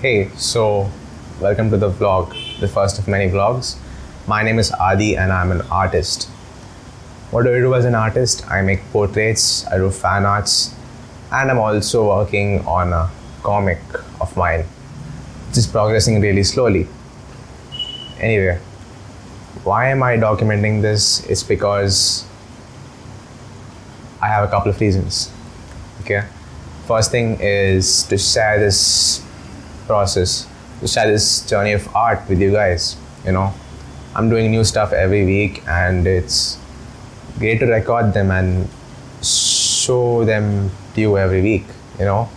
Hey, so welcome to the vlog, the first of many vlogs. My name is Adi and I'm an artist. What do I do as an artist? I make portraits, I do fan arts, and I'm also working on a comic of mine, which is progressing really slowly. Anyway, why am I documenting this? It's because I have a couple of reasons. Okay, first thing is to share this process, to share this journey of art with you guys. You know, I'm doing new stuff every week, and it's great to record them and show them to you every week. You know,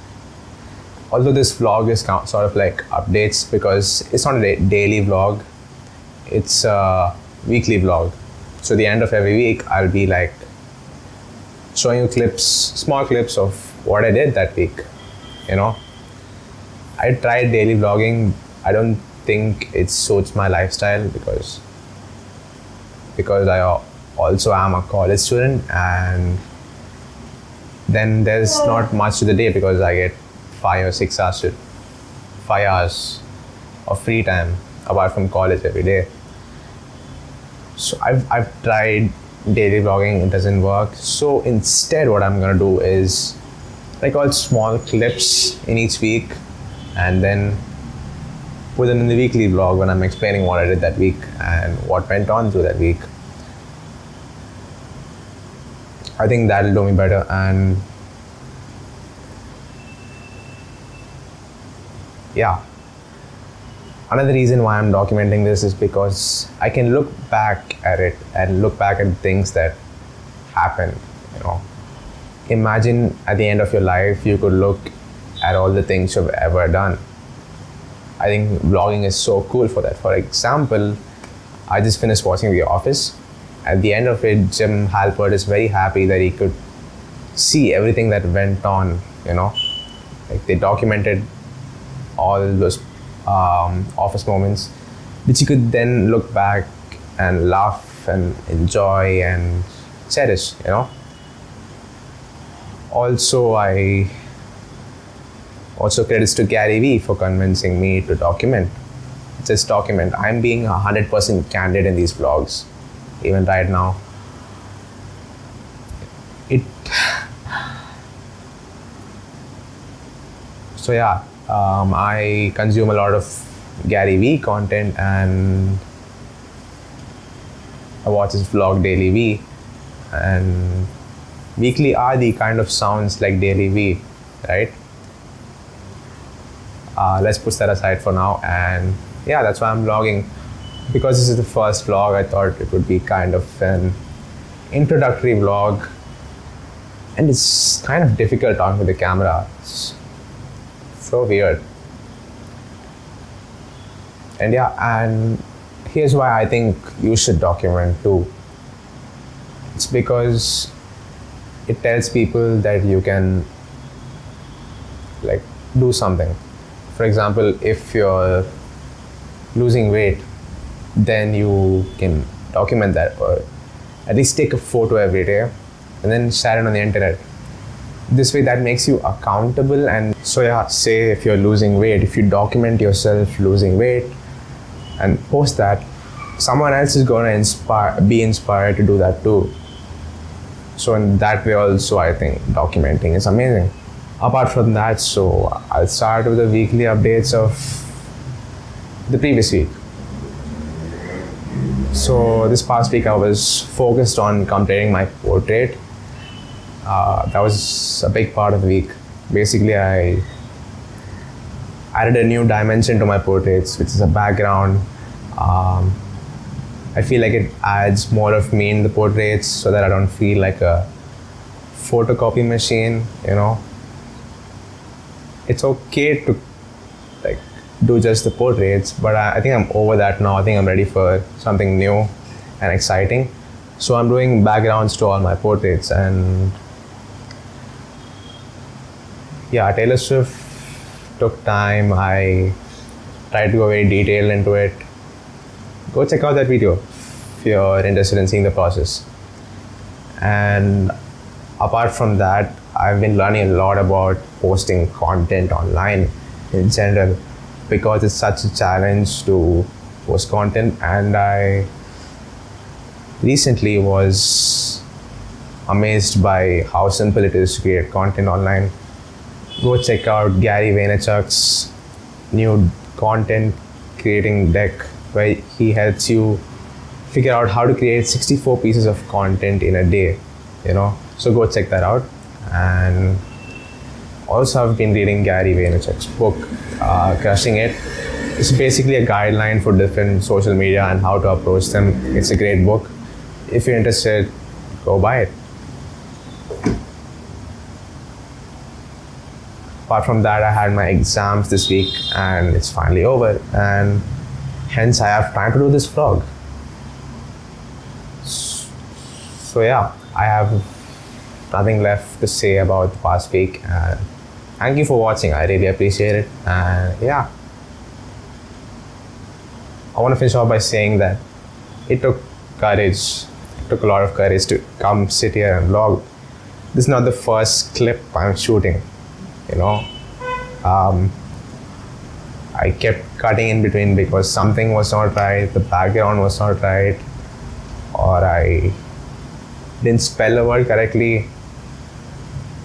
although this vlog is sort of like updates because it's not a daily vlog, it's a weekly vlog. So the end of every week, I'll be like showing you clips, small clips of what I did that week. You know, I tried daily vlogging. I don't think it suits my lifestyle because because I also am a college student and then there's not much to the day because I get five or six hours to five hours of free time apart from college every day. So I've, I've tried daily vlogging, it doesn't work. So instead, what I'm gonna do is record small clips in each week and then put them in the weekly blog when I'm explaining what I did that week and what went on through that week. I think that'll do me better and yeah. Another reason why I'm documenting this is because I can look back at it and look back at things that happened, you know. Imagine at the end of your life you could look at all the things you've ever done. I think vlogging is so cool for that. For example, I just finished watching The Office. At the end of it, Jim Halpert is very happy that he could see everything that went on, you know. Like they documented all those um, office moments, which he could then look back and laugh and enjoy and cherish, you know. Also, I also credits to Gary Vee for convincing me to document. Just document. I'm being 100% candid in these vlogs, even right now. It. So, yeah, um, I consume a lot of Gary Vee content and I watch his vlog Daily Vee. And Weekly Adi kind of sounds like Daily Vee, right? Uh, let's put that aside for now. And yeah that's why i'm vlogging. Because this is the first vlog i thought it would be kind of an introductory vlog. And it's kind of difficult talking with the camera. It's so weird. And yeah and here's why i think you should document too. It's because it tells people that you can like do something for example if you're losing weight then you can document that or at least take a photo every day and then share it on the internet. This way that makes you accountable and so yeah say if you're losing weight if you document yourself losing weight and post that someone else is going to inspire be inspired to do that too. So in that way also i think documenting is amazing apart from that so i'll start with the weekly updates of the previous week. So this past week i was focused on completing my portrait. Uh, that was a big part of the week. Basically i added a new dimension to my portraits which is a background. Um, i feel like it adds more of me in the portraits so that i don't feel like a photocopy machine you know it's okay to like do just the portraits but I, I think i'm over that now. I think i'm ready for something new and exciting. So i'm doing backgrounds to all my portraits and yeah taylor swift took time. I tried to go very detailed into it. Go check out that video if you're interested in seeing the process. And apart from that i've been learning a lot about posting content online in general because it's such a challenge to post content. And I recently was amazed by how simple it is to create content online. Go check out Gary Vaynerchuk's new content creating deck where he helps you figure out how to create 64 pieces of content in a day you know? So go check that out and also i've been reading gary vaynerchuk's book uh, crushing it. It's basically a guideline for different social media and how to approach them. It's a great book. If you're interested go buy it. Apart from that i had my exams this week and it's finally over and hence i have time to do this vlog. So yeah i have nothing left to say about the past week. And thank you for watching. I really appreciate it. And yeah. I want to finish off by saying that it took courage it took a lot of courage to come sit here and vlog. This is not the first clip i'm shooting you know? Um, i kept cutting in between because something was not right the background was not right or i didn't spell a word correctly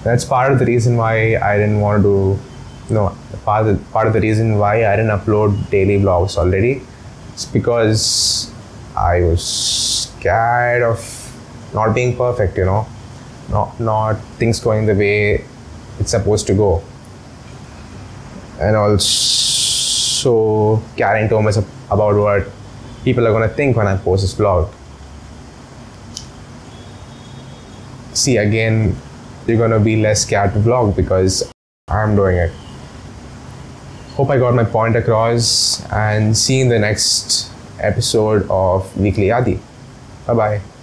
that's part of the reason why i didn't want to do no part of the, part of the reason why i didn't upload daily vlogs already it's because i was scared of not being perfect you know not not things going the way it's supposed to go and also caring too much about what people are going to think when I post this vlog. See, again, you're to be less scared to vlog because I'm doing it. Hope I got my point across and see you in the next episode of Weekly Adi. Bye bye.